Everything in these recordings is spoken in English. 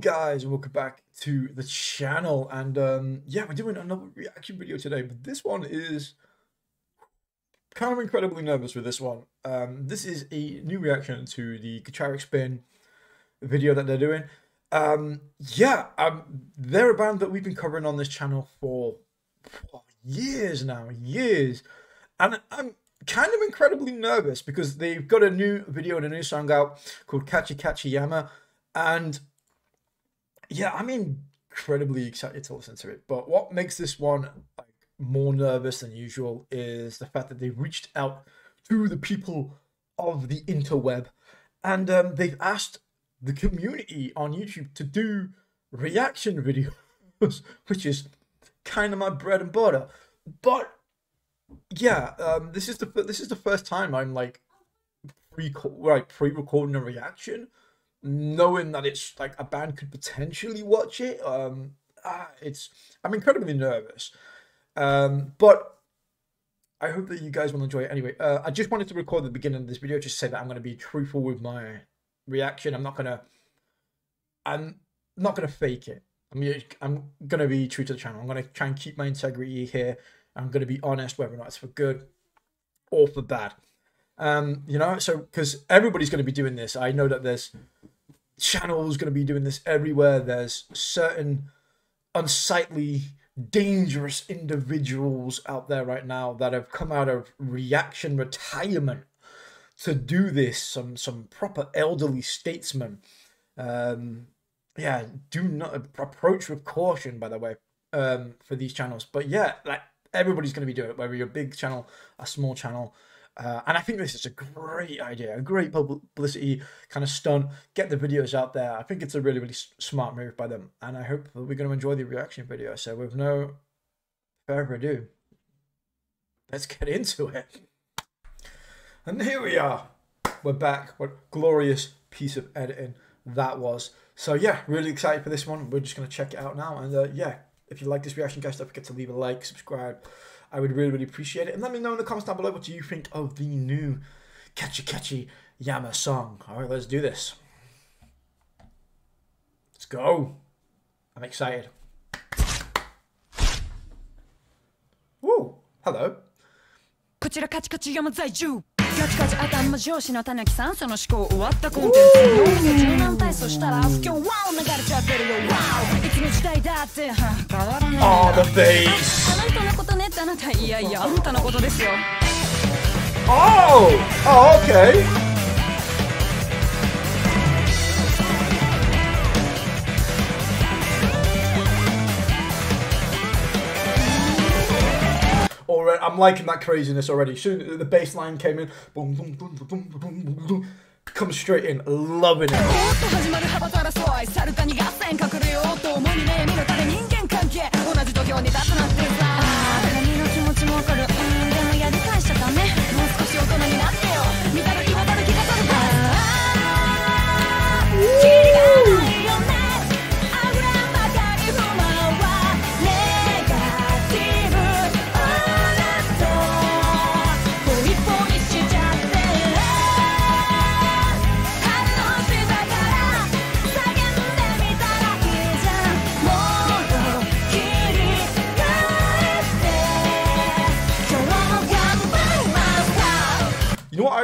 guys welcome back to the channel. And um yeah we're doing another reaction video today but this one is kind of incredibly nervous with this one. Um this is a new reaction to the Gacharic spin video that they're doing. Um yeah um they're a band that we've been covering on this channel for, for years now years. And i'm kind of incredibly nervous because they've got a new video and a new song out called Kachi Kachi Yama. And yeah, I'm incredibly excited to listen to it. But what makes this one like more nervous than usual is the fact that they reached out to the people of the interweb and um, they've asked the community on YouTube to do reaction videos, which is kind of my bread and butter. But yeah, um, this is the this is the first time I'm like pre like pre-recording a reaction knowing that it's like a band could potentially watch it, um, ah, it's I'm incredibly nervous. Um, but I hope that you guys will enjoy it anyway. Uh, I just wanted to record the beginning of this video, just say that I'm going to be truthful with my reaction. I'm not gonna, I'm not gonna fake it. I'm I'm gonna be true to the channel. I'm gonna try and keep my integrity here. I'm gonna be honest, whether or not it's for good or for bad. Um, you know, so because everybody's going to be doing this. I know that there's channels going to be doing this everywhere. There's certain unsightly, dangerous individuals out there right now that have come out of reaction retirement to do this. Some some proper elderly statesmen. Um, yeah, do not approach with caution. By the way, um, for these channels. But yeah, like everybody's going to be doing it, whether you're a big channel, a small channel. Uh, and I think this is a great idea, a great publicity kind of stunt. Get the videos out there. I think it's a really, really smart move by them. And I hope that we're going to enjoy the reaction video. So with no further ado, let's get into it. And here we are. We're back. What glorious piece of editing that was. So yeah, really excited for this one. We're just going to check it out now. And uh, yeah, if you like this reaction, guys, don't forget to leave a like, subscribe. I would really, really appreciate it. And let me know in the comments down below what you think of the new Kachi, Kachi Yama song. All right, let's do this. Let's go. I'm excited. Woo! Hello. こちらカチカチ山在住カチカチ頭上司のたぬきさんその思考終わったコンテンツ脳みそ柔軟体操したら不況ワオ流れちゃってるよワオいつの時代だって変わらない Oh the bass あの人のことねってあなたいやいやあんたのことですよ Oh! Oh, okay. already. I'm liking that craziness already. Soon the bass line came in. Boom, boom, boom, boom, boom, boom, boom. boom, boom. Come straight in. Loving it.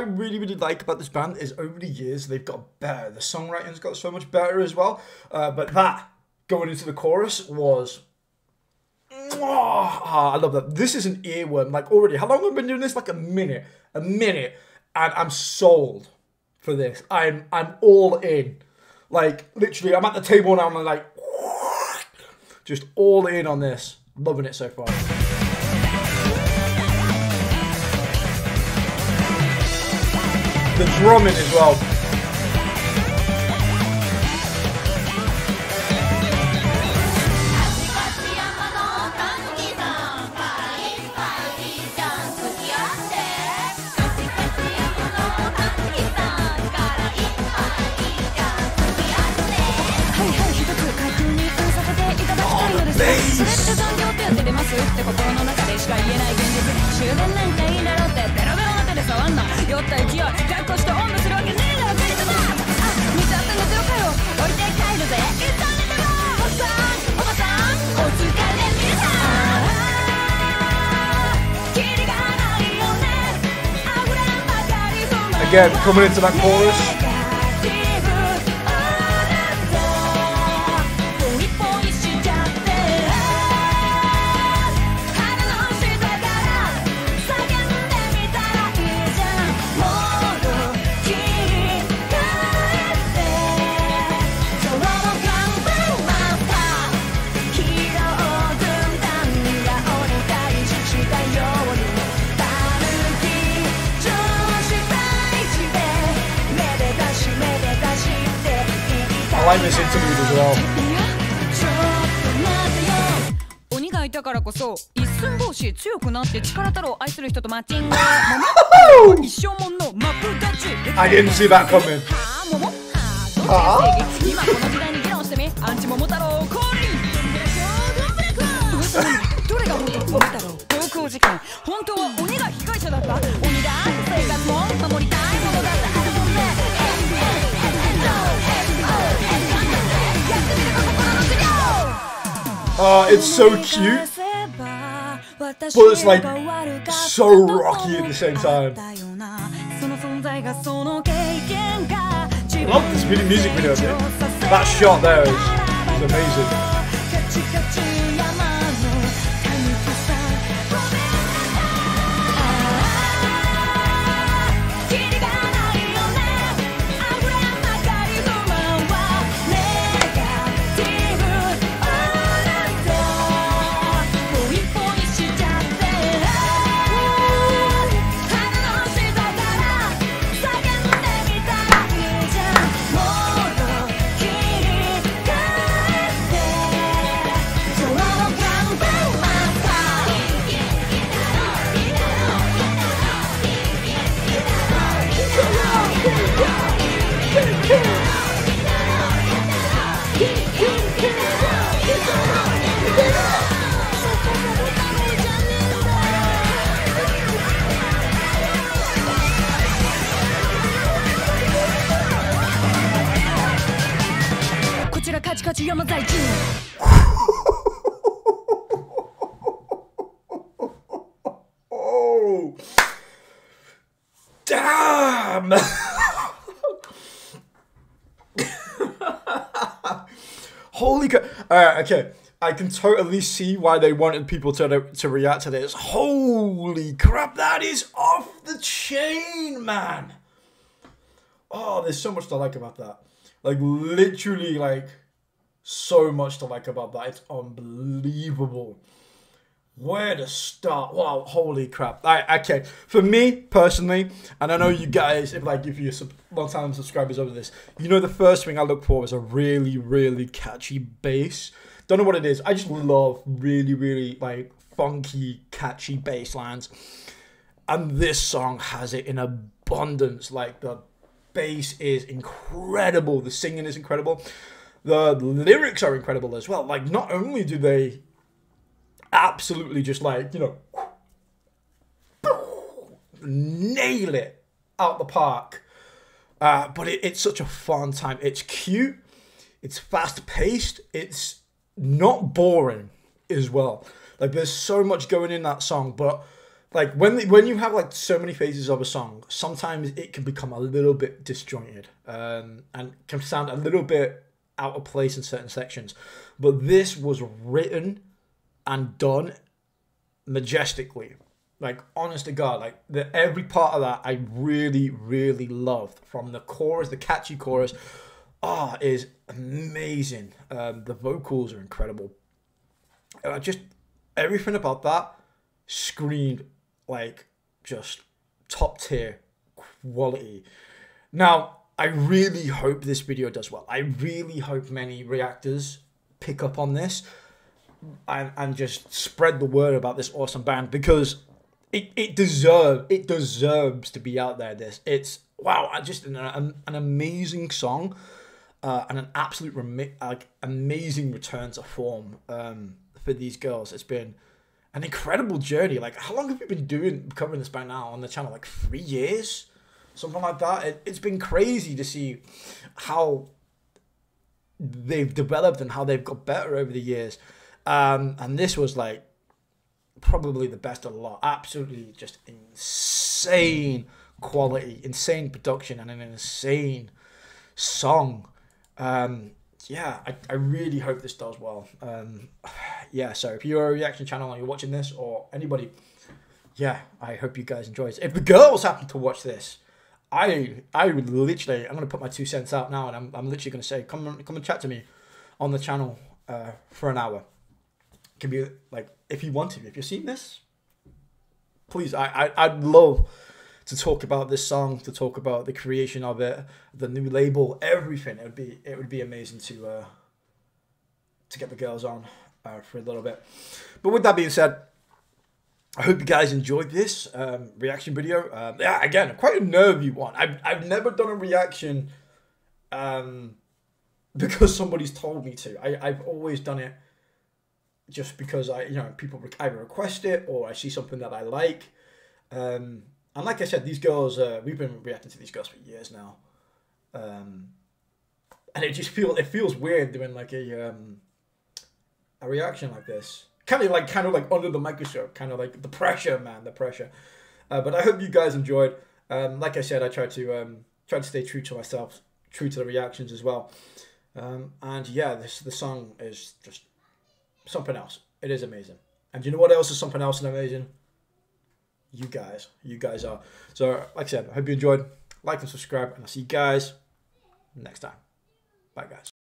Really, really like about this band is over the years they've got better. The songwriting's got so much better as well. Uh, but that going into the chorus was. Oh, I love that. This is an earworm. Like already, how long have I been doing this? Like a minute, a minute, and I'm sold for this. I'm I'm all in. Like literally, I'm at the table now and I'm like, just all in on this. Loving it so far. the drumming as well. ってことの中でしか言えない現実。終電なんかいいだろって変わんな酔った勢い。抱っこして温度するわけねえだろクリトマンあ水あった熱をか。よ降りて帰るぜ一旦寝てろおさんおばさんお疲れ皆さんキリがないよねあれんばかり不満 Again, コール I like this interlude as well. 鬼がいたからこそ一寸法師強くなって力太郎を愛する人とマッチング。一生もんのマップガチ I didn't see that coming. はあ桃。はあどっちが正義今この時代に議論してみアンチ桃太郎降臨どれが本当桃太郎？暴行事件本当は鬼が被害者だった？Uh, it's so cute, but it's like so rocky at the same time. I love this video, music video, dude. That shot there is, is amazing. Damn! Holy crap! Alright, okay. I can totally see why they wanted people to to react to this. Holy crap! That is off the chain, man. Oh, there's so much to like about that. Like literally, like so much to like about that. It's unbelievable. Where to start? Wow, holy crap. I, okay, for me personally, and I know you guys, if like if you're long time subscribers over this, you know the first thing I look for is a really, really catchy bass. Don't know what it is. I just love really, really like funky, catchy bass lines. And this song has it in abundance. Like the bass is incredible, the singing is incredible, the lyrics are incredible as well. Like not only do they absolutely just like, you know, nail it out the park. Uh, but it, it's such a fun time. It's cute, it's fast paced, it's not boring as well. Like there's so much going in that song, but like when when you have like so many phases of a song, sometimes it can become a little bit disjointed um, and can sound a little bit out of place in certain sections. But this was written and done majestically. Like honest to God, like the every part of that I really, really loved. From the chorus, the catchy chorus, ah, oh, is amazing. Um, the vocals are incredible. Uh, just everything about that screamed like just top tier quality. Now, I really hope this video does well. I really hope many reactors pick up on this and, and just spread the word about this awesome band because it, it deserves it deserves to be out there. This it's wow, just an, an, an amazing song uh, and an absolute remi- like amazing return to form um, for these girls. It's been an incredible journey. Like, how long have you been doing covering this band now on the channel? Like three years, something like that. It, it's been crazy to see how they've developed and how they've got better over the years. Um, and this was like probably the best of the lot. Absolutely just insane quality, insane production, and an insane song. Um, yeah, I, I really hope this does well. Um, yeah, so if you're a reaction channel and you're watching this, or anybody, yeah, I hope you guys enjoy it. If the girls happen to watch this, I I would literally, I'm gonna put my two cents out now, and I'm, I'm literally gonna say, come come and chat to me on the channel uh, for an hour. Can be like if you want to, if you've seen this, please, I, I I'd love to talk about this song, to talk about the creation of it, the new label, everything. It would be it would be amazing to uh, to get the girls on uh, for a little bit. But with that being said, I hope you guys enjoyed this um, reaction video. Um, yeah, again, quite a nervy one. I've I've never done a reaction um, because somebody's told me to. I I've always done it just because I you know people either request it or I see something that I like. Um, and like I said, these girls, uh, we've been reacting to these girls for years now, um, and it just feels it feels weird doing like a um, a reaction like this, kind of like kind of like under the microscope, kind of like the pressure, man, the pressure. Uh, but I hope you guys enjoyed. Um, like I said, I tried to um, try to stay true to myself, true to the reactions as well. Um, and yeah, this the song is just something else. It is amazing. And you know what else is something else and amazing? you guys. You guys are. So, like I said, I hope you enjoyed. Like and subscribe, and I'll see you guys next time. Bye, guys.